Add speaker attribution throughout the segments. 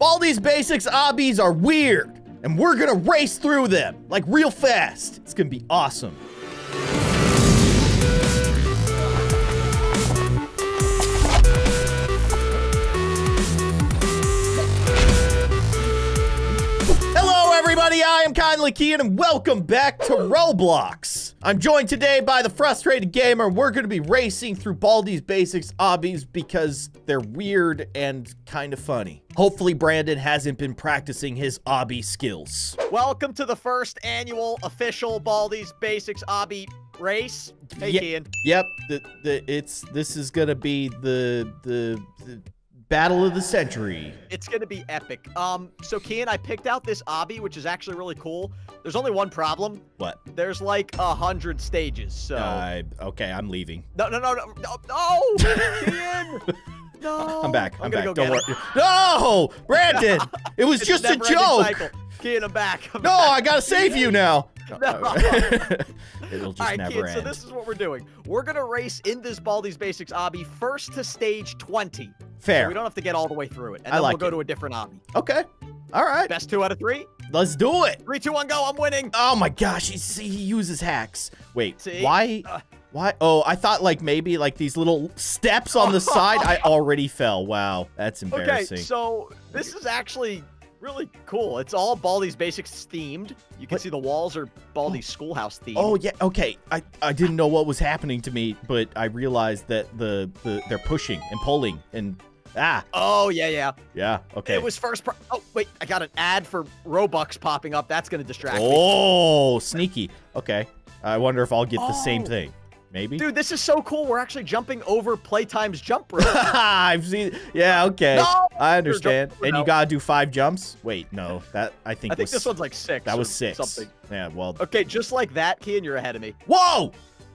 Speaker 1: Baldi's Basics obbies are weird, and we're gonna race through them, like real fast. It's gonna be awesome. Everybody. I am Kindly Keyin, and welcome back to Roblox. I'm joined today by the Frustrated Gamer. We're going to be racing through Baldi's Basics obbies because they're weird and kind of funny. Hopefully, Brandon hasn't been practicing his obby skills.
Speaker 2: Welcome to the first annual official Baldi's Basics Obby race. Hey,
Speaker 1: Ye-. Yep, the, the, it's this is gonna be the, the the battle of the century.
Speaker 2: It's gonna be epic. Um, so Keyin, I picked out this obby, which is actually really cool. There's only one problem.
Speaker 1: What?
Speaker 2: There's like a hundred stages. So
Speaker 1: Uh, okay, I'm leaving.
Speaker 2: no, no, no, no, no, no, Keyin. No.
Speaker 1: I'm back.
Speaker 2: I'm,
Speaker 1: I'm, back.
Speaker 2: go
Speaker 1: Don't worry.
Speaker 2: it.
Speaker 1: No, Brandon, it was just a joke.
Speaker 2: Keyin, I'm back. I'm
Speaker 1: No,
Speaker 2: back.
Speaker 1: I gotta save you now.
Speaker 2: No.
Speaker 1: It'll just
Speaker 2: All right,
Speaker 1: never
Speaker 2: kids,
Speaker 1: end.
Speaker 2: so this is what we're doing. We're going to race in this Baldi's Basics obby first to stage 20. So
Speaker 1: Fair.
Speaker 2: we don't have to get all the way through it. And
Speaker 1: I
Speaker 2: then
Speaker 1: like
Speaker 2: we'll go
Speaker 1: it.
Speaker 2: to a different obby.
Speaker 1: Okay. All right.
Speaker 2: Best two out of three.
Speaker 1: Let's do it.
Speaker 2: Three, two, one, go. I'm winning.
Speaker 1: Oh my gosh, he see he uses hacks. Wait,
Speaker 2: See?
Speaker 1: why?
Speaker 2: Uh.
Speaker 1: Why? Oh, I thought like maybe like these little steps on the side. I already fell. Wow, that's embarrassing.
Speaker 2: Okay,
Speaker 1: embarrassing.
Speaker 2: so this is actually really cool. It's all Baldi's Basics themed. You can
Speaker 1: What?
Speaker 2: see the walls are Baldi's schoolhouse themed.
Speaker 1: Oh yeah, okay. I, I didn't know what was happening to me, but I realized that the, the they're pushing and pulling and ah
Speaker 2: Oh, yeah, yeah.
Speaker 1: yeah okay.
Speaker 2: It was first. Oh, wait, I got an ad for Robux popping up. That's going to distract me.
Speaker 1: oh sneaky. Okay, I wonder if I'll get the same
Speaker 2: Oh.
Speaker 1: thing. Maybe.
Speaker 2: Dude, this is so cool. We're actually jumping over Playtime's jump rope.
Speaker 1: I've seen. Yeah, okay.
Speaker 2: No!
Speaker 1: I understand. And you gotta do five jumps. Wait, no. That I think
Speaker 2: I think
Speaker 1: was
Speaker 2: this one's like six.
Speaker 1: that was six.
Speaker 2: Something.
Speaker 1: Yeah. Well.
Speaker 2: Okay, just like that, Keyin, you're ahead of me.
Speaker 1: Whoa!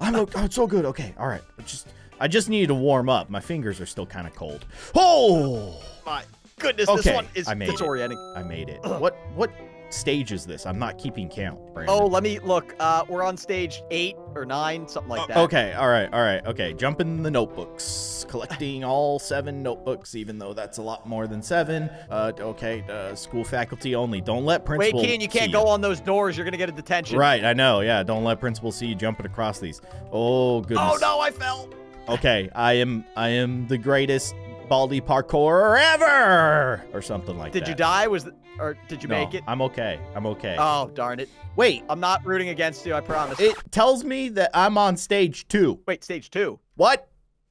Speaker 1: I'm oh, so good. Okay. All right. I just I just needed to warm up. My fingers are still kind of cold. Oh!
Speaker 2: My goodness,
Speaker 1: Okay,
Speaker 2: this one is
Speaker 1: I made it.
Speaker 2: disorienting.
Speaker 1: I made it. What what stage is this? I'm not keeping count. Brandon.
Speaker 2: Oh, let me look. Uh, we're on stage eight or nine, something like that.
Speaker 1: Okay, all right, all right, okay. Jumping the notebooks, collecting all seven notebooks, even though that's a lot more than seven. Uh, okay, uh, school faculty only. Don't let principal.
Speaker 2: Wait. Keyin, you can't go on those doors. You're gonna get a detention.
Speaker 1: Right, I know. Yeah, don't let principal see you jumping across these. Oh goodness.
Speaker 2: Oh no, I fell.
Speaker 1: Okay, I am I am the greatest Baldi parkour ever, or something like
Speaker 2: Did
Speaker 1: that.
Speaker 2: Did you die? Was or did you
Speaker 1: no,
Speaker 2: make it?
Speaker 1: I'm okay. I'm okay.
Speaker 2: Oh darn it!
Speaker 1: Wait,
Speaker 2: I'm not rooting against you. I promise.
Speaker 1: it tells me that I'm on stage two.
Speaker 2: Wait, stage two.
Speaker 1: What?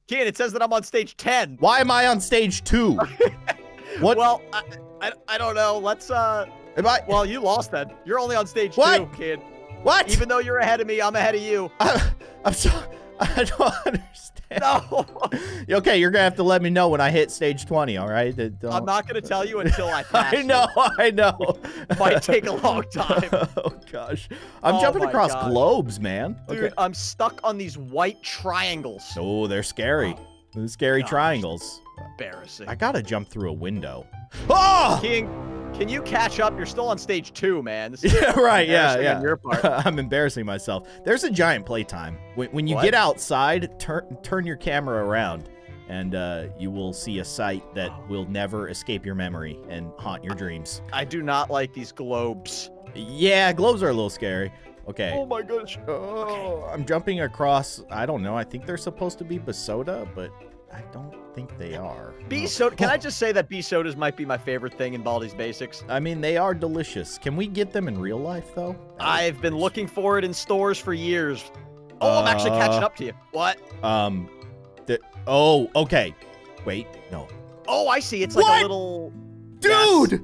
Speaker 2: Keyin, it says that I'm on stage ten.
Speaker 1: Why am I on stage two? What?
Speaker 2: Well, I, I, I don't know. Let's uh.
Speaker 1: am I?
Speaker 2: Well, you lost then. You're only on stage
Speaker 1: What?
Speaker 2: two, kid.
Speaker 1: what?
Speaker 2: Even though you're ahead of me, I'm ahead of you.
Speaker 1: I, I'm so. I don't understand.
Speaker 2: No,
Speaker 1: Okay, you're gonna have to let me know when I hit stage 20. All right? Don't-
Speaker 2: I'm not gonna tell you until I pass.
Speaker 1: I know. I know.
Speaker 2: You. Might take a long time.
Speaker 1: oh gosh, I'm
Speaker 2: Oh
Speaker 1: jumping across globes, man.
Speaker 2: Dude,
Speaker 1: Okay.
Speaker 2: I'm stuck on these white triangles.
Speaker 1: Oh, they're scary. They're scary
Speaker 2: Gosh.
Speaker 1: triangles.
Speaker 2: Embarrassing.
Speaker 1: I gotta jump through a window. Oh!
Speaker 2: King, can you catch up? You're still on stage two, man.
Speaker 1: Yeah, right. Yeah, yeah.
Speaker 2: on your part.
Speaker 1: I'm embarrassing myself. There's a giant playtime. When, when you
Speaker 2: What?
Speaker 1: get outside, turn turn your camera around, and uh, you will see a sight that will never escape your memory and haunt your dreams.
Speaker 2: I do not like these globes.
Speaker 1: Yeah, globes are a little scary. Okay.
Speaker 2: Oh my gosh.
Speaker 1: Oh, I'm jumping across. I don't know. I think they're supposed to be BSODA, but I don't think they are.
Speaker 2: B
Speaker 1: Oh.
Speaker 2: soda. Can I just say that bee sodas might be my favorite thing in Baldi's Basics?
Speaker 1: I mean, they are delicious. Can we get them in real life, though?
Speaker 2: I've been looking for it in stores for years. Oh, I'm actually catching
Speaker 1: Uh,
Speaker 2: up to you. What?
Speaker 1: Um, the, oh, okay. Wait, no.
Speaker 2: Oh, I see. It's like a little.
Speaker 1: Dude!
Speaker 2: Yes.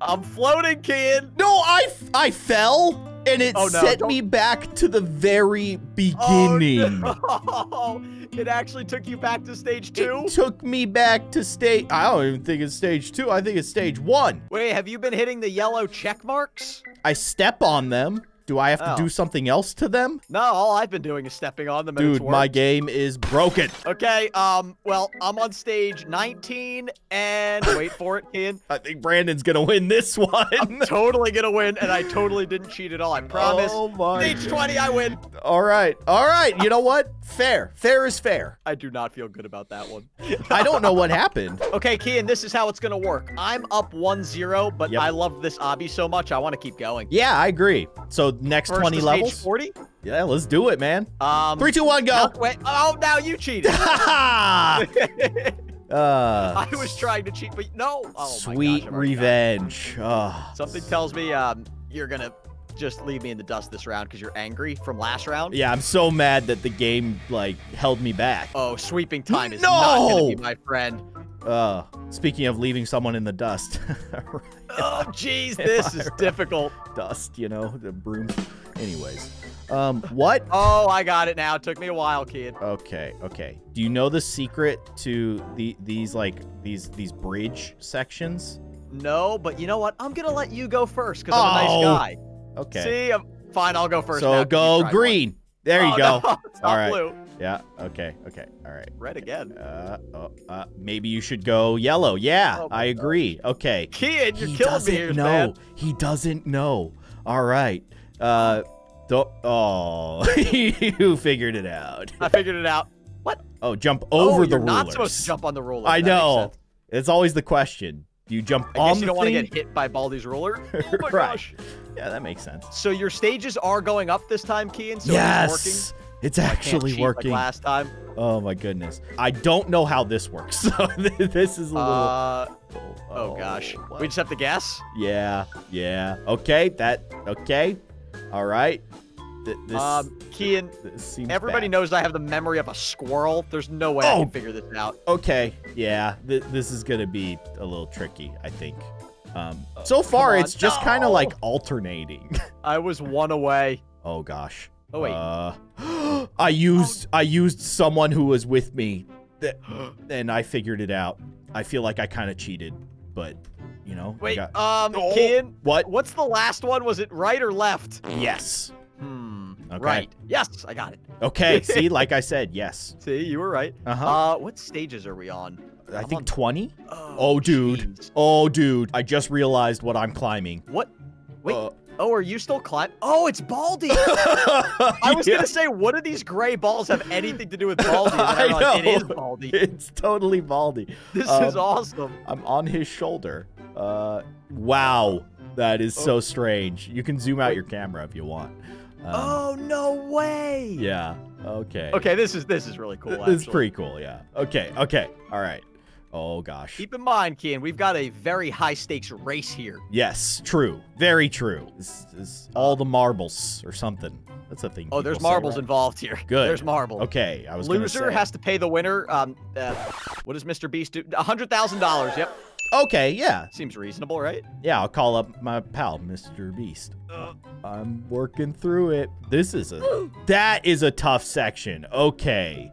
Speaker 2: I'm floating, kid.
Speaker 1: No, I, f- I fell, and it
Speaker 2: Oh, no,
Speaker 1: sent
Speaker 2: don't-
Speaker 1: me back to the very beginning.
Speaker 2: Oh, no. It actually took you back to stage two.
Speaker 1: It took me back to stage. I don't even think it's stage two. I think it's stage one.
Speaker 2: Wait, have you been hitting the yellow check marks?
Speaker 1: I step on them, Do I have to
Speaker 2: Oh.
Speaker 1: do something else to them?
Speaker 2: No, all I've been doing is stepping on them.
Speaker 1: Dude, my game is broken.
Speaker 2: Okay, um, well, I'm on stage 19, and wait for it, Keyin.
Speaker 1: I think Brandon's gonna win this one.
Speaker 2: I'm totally gonna win, and I totally didn't cheat at all. I promise.
Speaker 1: Oh my.
Speaker 2: Stage 20, I win.
Speaker 1: All right, all right. You know what? Fair. Fair is fair.
Speaker 2: I do not feel good about that one.
Speaker 1: I don't know what happened.
Speaker 2: Okay, Keyin, this is how it's gonna work. I'm up 1-0, but
Speaker 1: Yep.
Speaker 2: I love this obby so much, I want to keep going.
Speaker 1: Yeah, I agree. So next
Speaker 2: First
Speaker 1: 20 levels.
Speaker 2: Stage 40?
Speaker 1: Yeah, let's do it, man.
Speaker 2: Um,
Speaker 1: Three, two, one, go.
Speaker 2: wait, oh, now you cheated.
Speaker 1: Uh,
Speaker 2: I was trying to cheat, but no. Oh,
Speaker 1: sweet
Speaker 2: gosh, I've already done it.
Speaker 1: revenge. Oh,
Speaker 2: Something tells me um, you're gonna just leave me in the dust this round because you're angry from last round.
Speaker 1: yeah, I'm so mad that the game like held me back.
Speaker 2: Oh, sweeping time is not gonna be my friend.
Speaker 1: Uh, speaking of leaving someone in the dust,
Speaker 2: Oh, jeez, this is difficult.
Speaker 1: dust, you know, the brooms. Anyways, um, what?
Speaker 2: Oh, I got it now. It took me a while, kid.
Speaker 1: Okay, okay. Do you know the secret to the these like these these bridge sections?
Speaker 2: No, but you know what? I'm gonna let you go first because I'm a
Speaker 1: Oh,
Speaker 2: nice guy.
Speaker 1: Okay.
Speaker 2: See, I'm fine. I'll go first.
Speaker 1: so
Speaker 2: now
Speaker 1: go green. There you
Speaker 2: Oh,
Speaker 1: go.
Speaker 2: no,
Speaker 1: All right.
Speaker 2: blue.
Speaker 1: Yeah. Okay. Okay. All right.
Speaker 2: Red again.
Speaker 1: Uh, oh, uh, maybe you should go yellow. Yeah,
Speaker 2: Oh
Speaker 1: I agree. Okay.
Speaker 2: Kid, you're
Speaker 1: he
Speaker 2: killing me here,
Speaker 1: know.
Speaker 2: man.
Speaker 1: He doesn't know. All right. Uh, oh, you figured it out.
Speaker 2: I figured it out. What?
Speaker 1: Oh, jump
Speaker 2: oh,
Speaker 1: over the
Speaker 2: you're
Speaker 1: rulers.
Speaker 2: not supposed to jump on the ruler.
Speaker 1: I
Speaker 2: That
Speaker 1: know. It's always the question. Do you jump
Speaker 2: I
Speaker 1: on
Speaker 2: guess you don't want to get hit by Baldi's ruler. Oh my
Speaker 1: Right.
Speaker 2: gosh.
Speaker 1: Yeah, that makes sense.
Speaker 2: So your stages are going up this time, Keyin. So
Speaker 1: yes,
Speaker 2: it is working.
Speaker 1: It's actually working.
Speaker 2: Like last time.
Speaker 1: oh my goodness. I don't know how this works. So this is a little.
Speaker 2: Uh,
Speaker 1: oh,
Speaker 2: oh gosh.
Speaker 1: what?
Speaker 2: We just have to guess.
Speaker 1: Yeah, yeah. Okay, that. Okay. All right. Th- this,
Speaker 2: Um, Keyin,
Speaker 1: this seems
Speaker 2: everybody
Speaker 1: bad.
Speaker 2: knows I have the memory of a squirrel. There's no way I
Speaker 1: Oh.
Speaker 2: can figure this out.
Speaker 1: Okay, yeah. Th- this is gonna be a little tricky, I think. Um, so far, it's just kind of like alternating.
Speaker 2: I was one away.
Speaker 1: oh gosh.
Speaker 2: Oh, wait.
Speaker 1: Uh, I used I used someone who was with me, that, and I figured it out. I feel like I kind of cheated, but you know.
Speaker 2: Wait,
Speaker 1: got-
Speaker 2: um,
Speaker 1: Oh.
Speaker 2: Keyin,
Speaker 1: what?
Speaker 2: what's the last one? Was it right or left?
Speaker 1: Yes.
Speaker 2: Hmm.
Speaker 1: Okay.
Speaker 2: Right. Yes, I got it.
Speaker 1: Okay. see, like I said, yes.
Speaker 2: See, you were right.
Speaker 1: Uh huh.
Speaker 2: Uh, what stages are we on?
Speaker 1: I
Speaker 2: I'm
Speaker 1: think
Speaker 2: on-
Speaker 1: 20.
Speaker 2: Oh,
Speaker 1: Oh, dude.
Speaker 2: jeez.
Speaker 1: Oh, dude. I just realized what I'm climbing.
Speaker 2: What? Wait.
Speaker 1: Uh,
Speaker 2: Oh, are you still climb? Oh, it's Baldi. I was
Speaker 1: yeah,
Speaker 2: gonna say, what do these gray balls have anything to do with Baldi?
Speaker 1: I
Speaker 2: realized It is
Speaker 1: know.
Speaker 2: Baldi.
Speaker 1: It's totally Baldi.
Speaker 2: This
Speaker 1: Um,
Speaker 2: is awesome.
Speaker 1: I'm on his shoulder. Uh, wow. That is so strange. You can zoom out your camera if you want. Um,
Speaker 2: oh no way.
Speaker 1: Yeah. Okay.
Speaker 2: Okay, this is this is really cool.
Speaker 1: This is pretty cool. Yeah. Okay. Okay. All right. Oh gosh.
Speaker 2: Keep in mind, Keyin, we've got a very high stakes race here.
Speaker 1: Yes. True. Very true. This is all the marbles or something. That's a thing.
Speaker 2: Oh, there's
Speaker 1: say,
Speaker 2: marbles
Speaker 1: right?
Speaker 2: involved here.
Speaker 1: Good.
Speaker 2: There's marbles.
Speaker 1: Okay. I was
Speaker 2: Loser has to pay the winner. Um, uh, what does Mr. Beast do? A hundred thousand dollars. Yep,
Speaker 1: Okay. Yeah.
Speaker 2: seems reasonable, right?
Speaker 1: Yeah. I'll call up my pal, Mr. Beast.
Speaker 2: Uh,
Speaker 1: I'm working through it. This is a that is a tough section. Okay.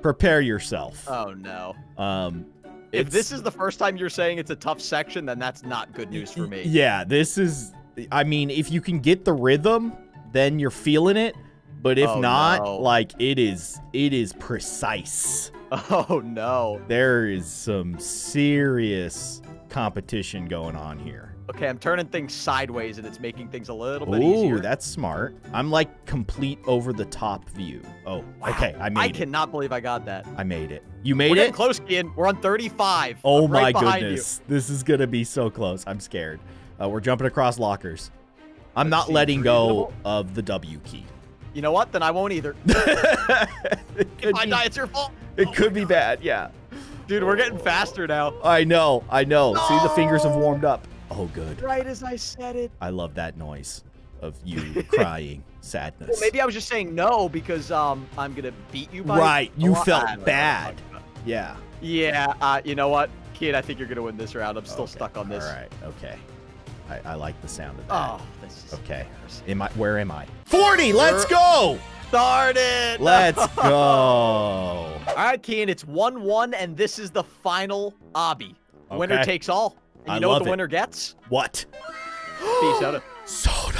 Speaker 1: Prepare yourself.
Speaker 2: oh no.
Speaker 1: Um
Speaker 2: If this is the first time you're saying it's a tough section, then that's not good news for me.
Speaker 1: Yeah, this is I mean, if you can get the rhythm, then you're feeling it. But if
Speaker 2: Oh,
Speaker 1: not,
Speaker 2: no.
Speaker 1: like it is it is precise.
Speaker 2: Oh no.
Speaker 1: There is some serious competition going on here.
Speaker 2: Okay, I'm turning things sideways and it's making things a little bit
Speaker 1: Ooh,
Speaker 2: easier.
Speaker 1: that's smart. I'm like complete over the top view. Oh,
Speaker 2: Wow,
Speaker 1: okay, I made
Speaker 2: I
Speaker 1: it.
Speaker 2: cannot believe I got that.
Speaker 1: I made it. You made
Speaker 2: We're
Speaker 1: it?
Speaker 2: close, kid. We're on 35.
Speaker 1: Oh
Speaker 2: right
Speaker 1: my goodness. This is going to be so close. I'm scared. Uh, we're jumping across lockers. I'm
Speaker 2: That
Speaker 1: not letting go of the W key.
Speaker 2: You. you know what? Then I won't either.
Speaker 1: it,
Speaker 2: If I
Speaker 1: be,
Speaker 2: die, it's your fault.
Speaker 1: it could be bad, yeah.
Speaker 2: Dude, we're getting faster now.
Speaker 1: I know, I know. See, the fingers have warmed up. Oh, good.
Speaker 2: Right as I said it.
Speaker 1: I love that noise of you crying, sadness.
Speaker 2: Well, maybe I was just saying no because um I'm gonna beat you by
Speaker 1: Right, you felt
Speaker 2: I don't know what I'm
Speaker 1: bad. Yeah.
Speaker 2: Yeah, uh, you know what, kid? I think you're gonna win this round. I'm still
Speaker 1: Okay,
Speaker 2: stuck on this.
Speaker 1: All right, okay. I, I like the sound of that.
Speaker 2: Oh, this is
Speaker 1: Okay. Am I, where am I? 40, let's go!
Speaker 2: Start it.
Speaker 1: Let's go.
Speaker 2: All right, Keyin, it's 1-1, and this is the final obby. Winner takes all. And you
Speaker 1: I
Speaker 2: know what the
Speaker 1: it.
Speaker 2: winner gets?
Speaker 1: What?
Speaker 2: Peace out.
Speaker 1: Soda.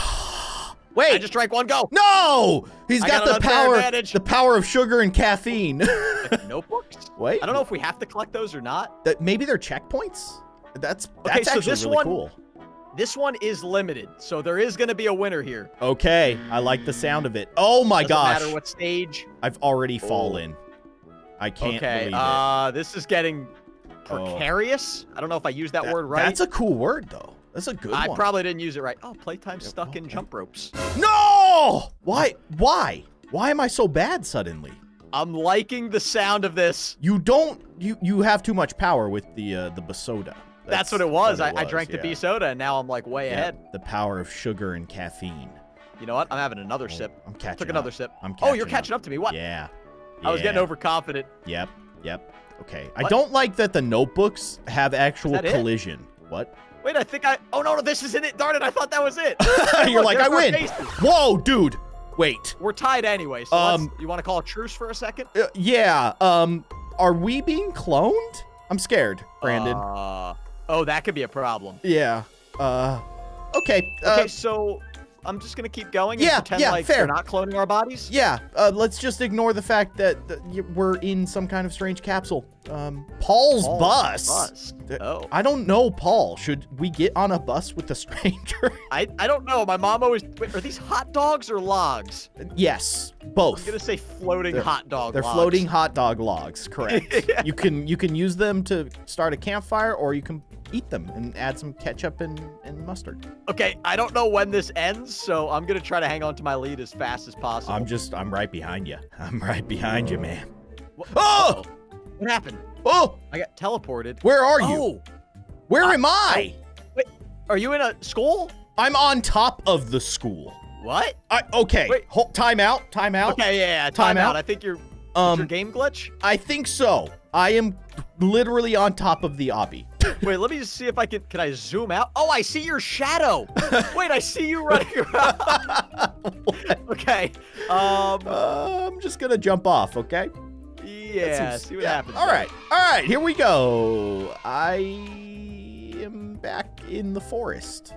Speaker 1: Wait.
Speaker 2: I just drank one. Go.
Speaker 1: No! He's got,
Speaker 2: got
Speaker 1: the power
Speaker 2: advantage.
Speaker 1: the power of sugar and caffeine.
Speaker 2: Notebooks.
Speaker 1: Wait.
Speaker 2: I don't know if we have to collect those or not.
Speaker 1: That maybe they're checkpoints? That's
Speaker 2: Okay,
Speaker 1: that's
Speaker 2: so
Speaker 1: actually
Speaker 2: this
Speaker 1: really
Speaker 2: one-
Speaker 1: cool.
Speaker 2: This one is limited, so there is going to be a winner here.
Speaker 1: Okay, I like the sound of it. Oh my
Speaker 2: Doesn't
Speaker 1: gosh.
Speaker 2: matter what stage.
Speaker 1: I've already
Speaker 2: Oh.
Speaker 1: fallen. I can't
Speaker 2: okay,
Speaker 1: believe
Speaker 2: uh, this is getting
Speaker 1: Oh.
Speaker 2: precarious. I don't know if I used that.
Speaker 1: That-
Speaker 2: word right.
Speaker 1: That's a cool word though. That's a good one.
Speaker 2: I
Speaker 1: one.
Speaker 2: probably didn't use it right. Oh, playtime
Speaker 1: Yeah,
Speaker 2: stuck in jump ropes.
Speaker 1: No! Why? Why? Why am I so bad suddenly?
Speaker 2: I'm liking the sound of this.
Speaker 1: You don't. You you have too much power with the uh, the BSODA.
Speaker 2: That's, what it was. I, I
Speaker 1: was,
Speaker 2: drank the
Speaker 1: yeah.
Speaker 2: B soda, and now I'm like way
Speaker 1: Yeah,
Speaker 2: ahead.
Speaker 1: The power of sugar and caffeine.
Speaker 2: You know what? I'm having another
Speaker 1: Oh,
Speaker 2: sip.
Speaker 1: I'm catching.
Speaker 2: Took another sip.
Speaker 1: I'm catching.
Speaker 2: Oh, you're
Speaker 1: catching
Speaker 2: catching up to me. What?
Speaker 1: Yeah.
Speaker 2: I was getting overconfident.
Speaker 1: Yep. Yep. Okay. I don't like that the notebooks have actual
Speaker 2: that it?
Speaker 1: collision. What?
Speaker 2: Wait, I think I. Oh no, no, this isn't it. Darn it! I thought that was it.
Speaker 1: You're
Speaker 2: Look,
Speaker 1: like, I win.
Speaker 2: faces.
Speaker 1: Whoa, dude. Wait.
Speaker 2: We're tied anyway. So
Speaker 1: Um,
Speaker 2: you want to call a truce for a second?
Speaker 1: Uh, yeah. Um. Are we being cloned? I'm scared, Brandon.
Speaker 2: Uh, oh, that could be a problem.
Speaker 1: yeah. Uh. Okay. Uh,
Speaker 2: Okay, so I'm just gonna keep going and
Speaker 1: yeah,
Speaker 2: pretend
Speaker 1: yeah,
Speaker 2: like
Speaker 1: fair.
Speaker 2: they're not cloning our bodies.
Speaker 1: Yeah, uh, let's just ignore the fact that, that we're in some kind of strange capsule. Um, Paul's,
Speaker 2: Paul's
Speaker 1: bus.
Speaker 2: bus.
Speaker 1: Uh,
Speaker 2: Oh,
Speaker 1: I don't know, Paul. Should we get on a bus with a stranger?
Speaker 2: I I don't know. My mom always. Wait, are these hot dogs or logs?
Speaker 1: yes, both.
Speaker 2: I'm gonna say floating
Speaker 1: They're-
Speaker 2: hot dog.
Speaker 1: They're
Speaker 2: logs.
Speaker 1: floating hot dog logs, correct.
Speaker 2: Yeah.
Speaker 1: You can you can use them to start a campfire, or you can eat them and add some ketchup and, and mustard.
Speaker 2: Okay, I don't know when this ends, so I'm gonna try to hang on to my lead as fast as possible.
Speaker 1: I'm just I'm right behind you. I'm right behind you, man.
Speaker 2: Wha-
Speaker 1: Oh!
Speaker 2: Uh-oh. What happened?
Speaker 1: Oh,
Speaker 2: I got teleported.
Speaker 1: where are you?
Speaker 2: Oh,
Speaker 1: Where am I?
Speaker 2: Wait, are you in a school?
Speaker 1: I'm on top of the school.
Speaker 2: What?
Speaker 1: I, okay.
Speaker 2: Wait.
Speaker 1: Hold, time out. Time out.
Speaker 2: Okay, yeah, yeah.
Speaker 1: Time
Speaker 2: Time out.
Speaker 1: out.
Speaker 2: I think you're. Um, your
Speaker 1: Um,
Speaker 2: game glitch.
Speaker 1: I think so. I am literally on top of the obby.
Speaker 2: Wait, let me just see if I can. Can I zoom out? Oh, I see your shadow. Wait, I see you running around. okay. Um.
Speaker 1: Uh, I'm just gonna jump off. Okay.
Speaker 2: Yeah. See what
Speaker 1: yeah.
Speaker 2: happens.
Speaker 1: All right. All right. Here we go. I am back in the forest.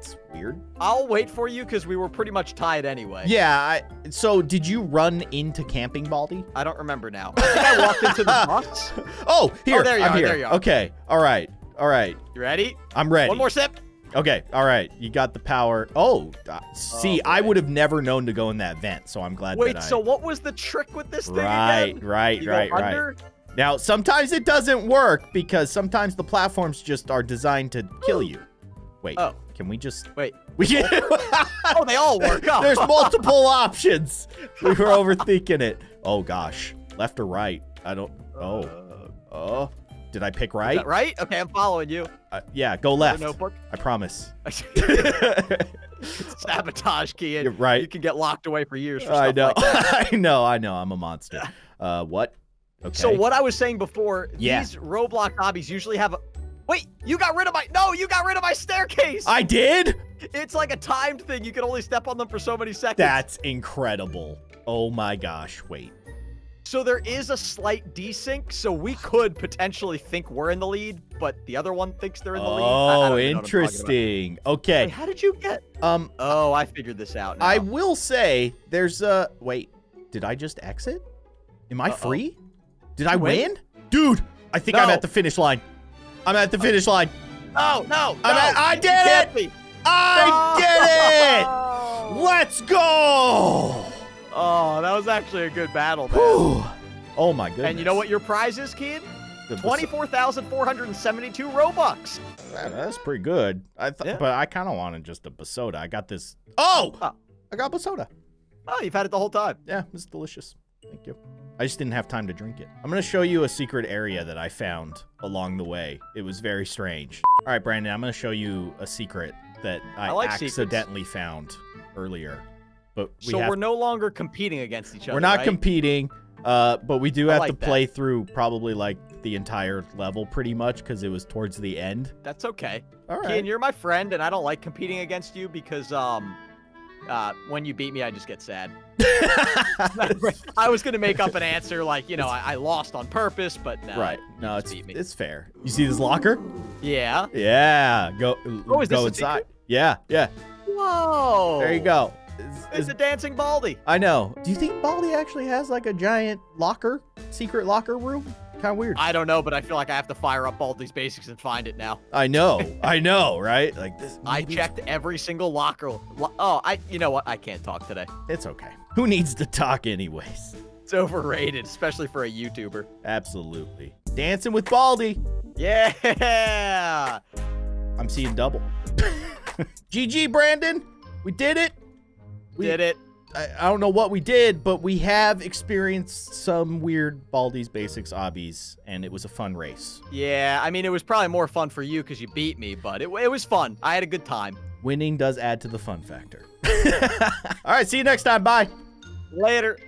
Speaker 1: That's weird.
Speaker 2: I'll wait for you because we were pretty much tied anyway.
Speaker 1: Yeah. I, so, did you run into camping, Baldi?
Speaker 2: I don't remember now. I think I walked into the bus.
Speaker 1: Oh, here.
Speaker 2: Oh, there you
Speaker 1: I'm
Speaker 2: are,
Speaker 1: here.
Speaker 2: there you are.
Speaker 1: Okay. All right. All right.
Speaker 2: You ready?
Speaker 1: I'm ready.
Speaker 2: One more sip.
Speaker 1: Okay. All right. You got the power. Oh, uh, see, I would have never known to go in that vent, so I'm glad
Speaker 2: Wait,
Speaker 1: that I.
Speaker 2: so what was the trick with this thing
Speaker 1: Right,
Speaker 2: again?
Speaker 1: right,
Speaker 2: You
Speaker 1: right, right. Now, sometimes it doesn't work because sometimes the platforms just are designed to kill you. Wait,
Speaker 2: Oh.
Speaker 1: can we just
Speaker 2: Wait.
Speaker 1: we can
Speaker 2: Oh, they all work. Oh.
Speaker 1: There's multiple options. We were overthinking it. Oh gosh, left or right? I don't. Oh,
Speaker 2: Uh,
Speaker 1: oh. Did I pick
Speaker 2: is
Speaker 1: right?
Speaker 2: that right? Okay, I'm following you.
Speaker 1: Uh, yeah, go left.
Speaker 2: Notebook.
Speaker 1: I promise.
Speaker 2: Sabotage key. and
Speaker 1: You're right.
Speaker 2: You can get locked away for years for
Speaker 1: I know.
Speaker 2: like that.
Speaker 1: I know. I know. I'm a monster. Uh, what? Okay.
Speaker 2: So what I was saying before,
Speaker 1: Yeah.
Speaker 2: these Roblox obbies usually have a. Wait, you got rid of my. No, you got rid of my staircase.
Speaker 1: I did.
Speaker 2: It's like a timed thing. You can only step on them for so many seconds.
Speaker 1: That's incredible. Oh my gosh. Wait.
Speaker 2: So there is a slight desync, so we could potentially think we're in the lead, but the other one thinks they're in the lead.
Speaker 1: Oh,
Speaker 2: don't even know what I'm talking about.
Speaker 1: interesting.
Speaker 2: Wait,
Speaker 1: Okay.
Speaker 2: how did you get?
Speaker 1: Um,
Speaker 2: Oh, I figured this out. Now.
Speaker 1: I will say there's a wait. Did I just exit? Am I
Speaker 2: Uh-oh.
Speaker 1: free? Did I
Speaker 2: win?
Speaker 1: win? Dude, I think I'm at the finish line. I'm at the finish line.
Speaker 2: No, no, no.
Speaker 1: At- I did it! I did it!
Speaker 2: Oh.
Speaker 1: Let's go!
Speaker 2: Oh, that was actually a good battle.
Speaker 1: Oh my goodness.
Speaker 2: And you know what your prize is, kid?
Speaker 1: The-
Speaker 2: 24,472 Robux.
Speaker 1: Man, That's pretty good. I thought,
Speaker 2: Yeah.
Speaker 1: but I kind of wanted just a BSODA. I got this. Oh,
Speaker 2: Oh.
Speaker 1: I got BSODA.
Speaker 2: Oh, you've had it the whole time.
Speaker 1: Yeah, it's delicious. Thank you. I just didn't have time to drink it. I'm gonna show you a secret area that I found along the way. It was very strange. All right, Brandon, I'm gonna show you a secret that I,
Speaker 2: I like secrets.
Speaker 1: accidentally found earlier. But we
Speaker 2: so
Speaker 1: have,
Speaker 2: we're no longer competing against each other.
Speaker 1: we're not
Speaker 2: right?
Speaker 1: competing, uh, but we do
Speaker 2: I
Speaker 1: have
Speaker 2: like
Speaker 1: to
Speaker 2: that.
Speaker 1: play through probably like the entire level pretty much because it was towards the end.
Speaker 2: That's okay.
Speaker 1: All Keyin,
Speaker 2: you're my friend, and I don't like competing against you because um, uh, when you beat me, I just get sad. I was gonna make up an answer like, you know, I, I lost on purpose, but no.
Speaker 1: right. No, it's
Speaker 2: beat me.
Speaker 1: it's fair. You see this locker?
Speaker 2: Yeah.
Speaker 1: Yeah. Go
Speaker 2: Oh, is
Speaker 1: go inside. Yeah, yeah.
Speaker 2: Whoa.
Speaker 1: There you go. is-
Speaker 2: It's
Speaker 1: is-
Speaker 2: a dancing Baldi.
Speaker 1: I know. Do you think Baldi actually has like a giant locker, secret locker room? Kind of weird.
Speaker 2: I don't know, but I feel like I have to fire up Baldi's Basics and find it now.
Speaker 1: I know. I know, right? Like this.
Speaker 2: I
Speaker 1: maybe-
Speaker 2: checked every single locker. Lo- oh, I. You know what? I can't talk today.
Speaker 1: It's okay. Who needs to talk anyways?
Speaker 2: It's overrated, especially for a YouTuber.
Speaker 1: Absolutely. Dancing with Baldi.
Speaker 2: Yeah.
Speaker 1: I'm seeing double. GG, Brandon. We did it. We-
Speaker 2: Did it.
Speaker 1: I, I don't know what we did, but we have experienced some weird Baldi's Basics obbies, and it was a fun race.
Speaker 2: Yeah. I mean, it was probably more fun for you because you beat me, but it, it was fun. I had a good time.
Speaker 1: Winning does add to the fun factor. All right, see you next time. Bye.
Speaker 2: Later.